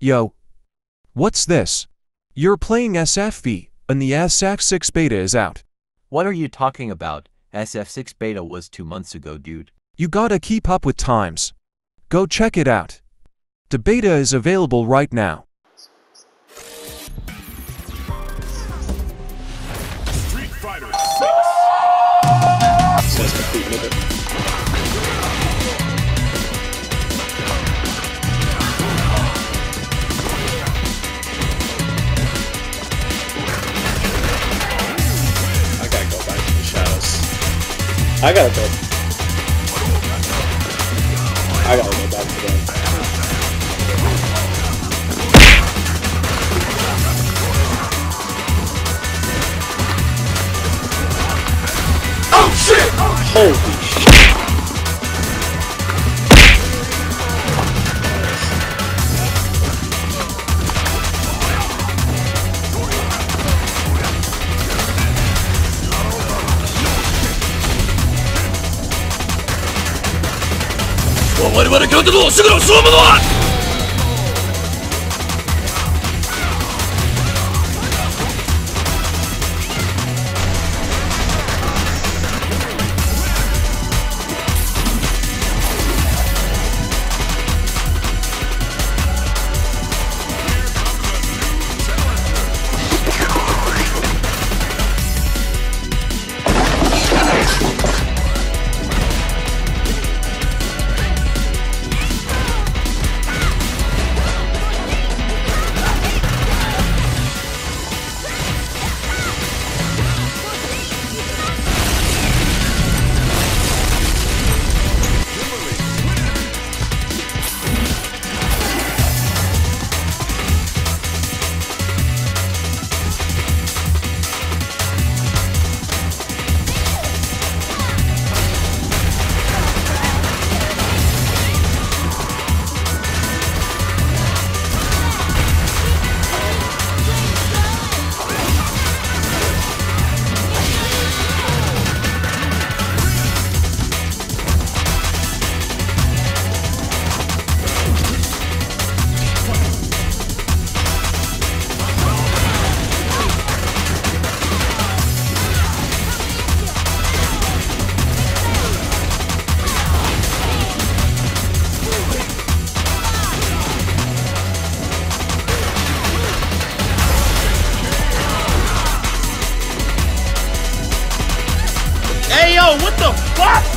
Yo. What's this? You're playing SFV, and the SF6 beta is out. What are you talking about? SF6 beta was two months ago, dude. You gotta keep up with times. Go check it out. The beta is available right now. Fighter 6! I gotta go. I gotta go back to. 我々から出のおしぐのをしのは What?